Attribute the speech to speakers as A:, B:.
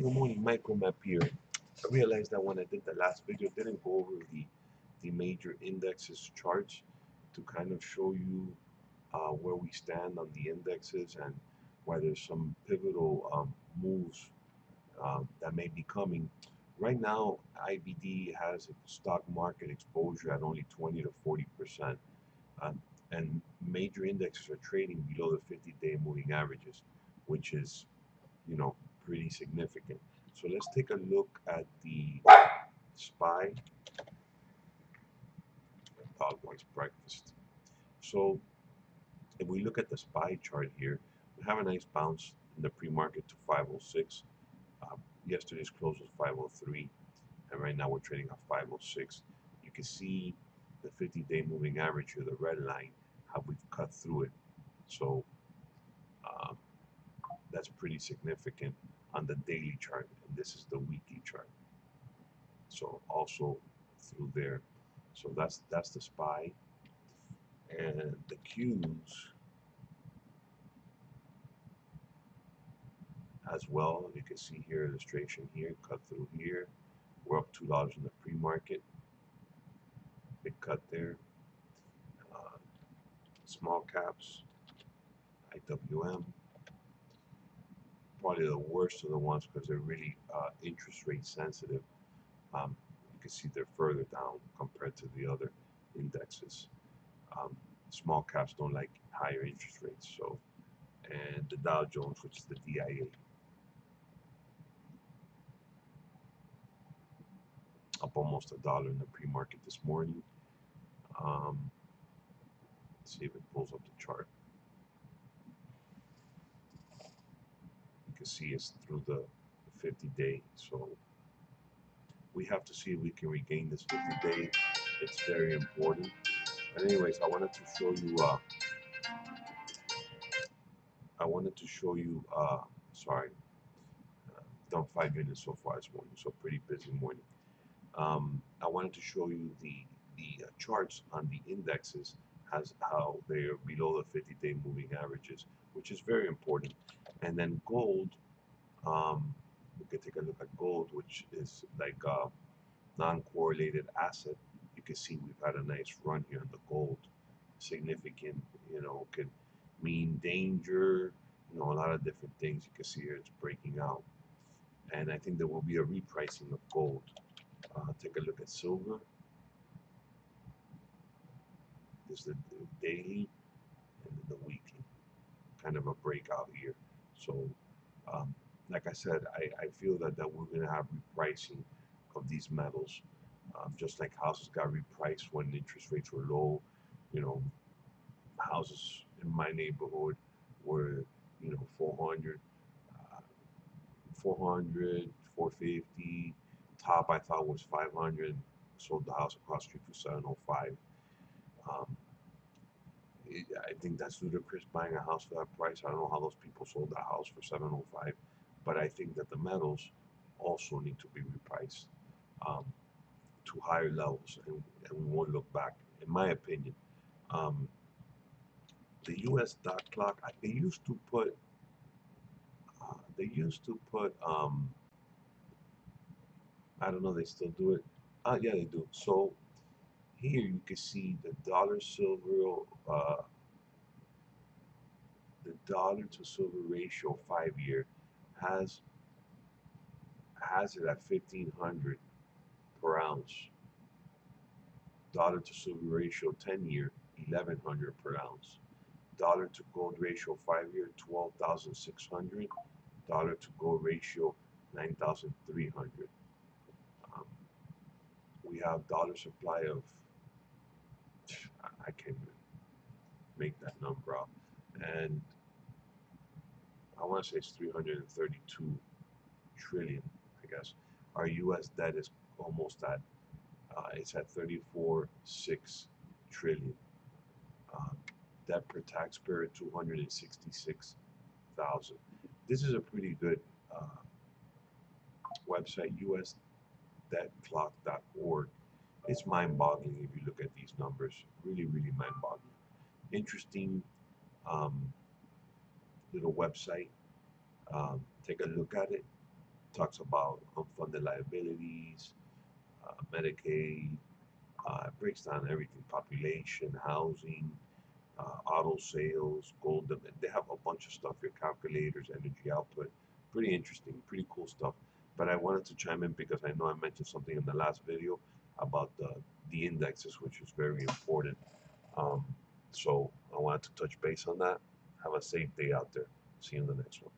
A: Good morning, Micromep here. I realized that when I did the last video, I didn't go over the, the major indexes charts to kind of show you uh, where we stand on the indexes and why there's some pivotal um, moves um, that may be coming. Right now, IBD has a stock market exposure at only 20 to 40 percent, um, and major indexes are trading below the 50-day moving averages, which is, you know, pretty significant. So let's take a look at the SPY. Dog wants breakfast. So if we look at the SPY chart here, we have a nice bounce in the pre-market to 506. Uh, yesterday's close was 503, and right now we're trading at 506. You can see the 50-day moving average here, the red line, how we've cut through it. So um, that's pretty significant on the daily chart, and this is the weekly chart. So also through there. So that's that's the SPY. And the Qs as well. You can see here illustration here, cut through here. We're up two dollars in the pre-market. Big cut there. Uh, small caps, IWM probably the worst of the ones because they're really uh, interest rate sensitive. Um, you can see they're further down compared to the other indexes. Um, small caps don't like higher interest rates. So, and the Dow Jones, which is the DIA, up almost a dollar in the pre-market this morning. Um, let's see if it pulls up the chart. Can see is through the 50 day. So we have to see if we can regain this 50 day. It's very important. But anyways, I wanted to show you. Uh, I wanted to show you. Uh, sorry, uh, done five minutes so far this morning, so pretty busy morning. Um, I wanted to show you the the uh, charts on the indexes has how they are below the 50-day moving averages, which is very important. And then gold, um, we can take a look at gold, which is like a non-correlated asset. You can see we've had a nice run here on the gold. Significant, you know, could mean danger, you know, a lot of different things. You can see here it's breaking out. And I think there will be a repricing of gold. Uh, take a look at silver. Is the daily and the weekly. Kind of a breakout here. So, um, like I said, I, I feel that, that we're going to have repricing of these metals. Um, just like houses got repriced when interest rates were low. You know, houses in my neighborhood were, you know, 400, uh, 400, 450. Top I thought was 500. Sold the house across the street for 705. Um, I think that's ludicrous buying a house for that price. I don't know how those people sold that house for 705, but I think that the metals also need to be repriced um, to higher levels, and, and, we won't look back. In my opinion, um, the U.S. debt clock they used to put uh, they used to put um, I don't know they still do it. Uh, yeah, they do. So here you can see the dollar silver uh, the dollar to silver ratio five year has has it at 1500 per ounce. Dollar to silver ratio 10 year 1100 per ounce. Dollar to gold ratio 5 year 12600 dollar to gold ratio 9300 um, we have dollar supply of I can't make that number up. And I want to say it's 332 trillion, I guess. Our U.S. debt is almost at, uh, it's at 34.6 trillion. Uh, debt per taxpayer, 266,000. This is a pretty good uh, website, usdebtclock.org it's mind-boggling if you look at these numbers. Really, really mind-boggling. Interesting um, little website. Um, take a look at it. talks about unfunded liabilities, uh, Medicaid, uh, it breaks down everything: population, housing, uh, auto sales, gold. They have a bunch of stuff here: calculators, energy output. Pretty interesting, pretty cool stuff. But I wanted to chime in because I know I mentioned something in the last video about the indexes, which is very important. Um, so I wanted to touch base on that. Have a safe day out there. See you in the next one.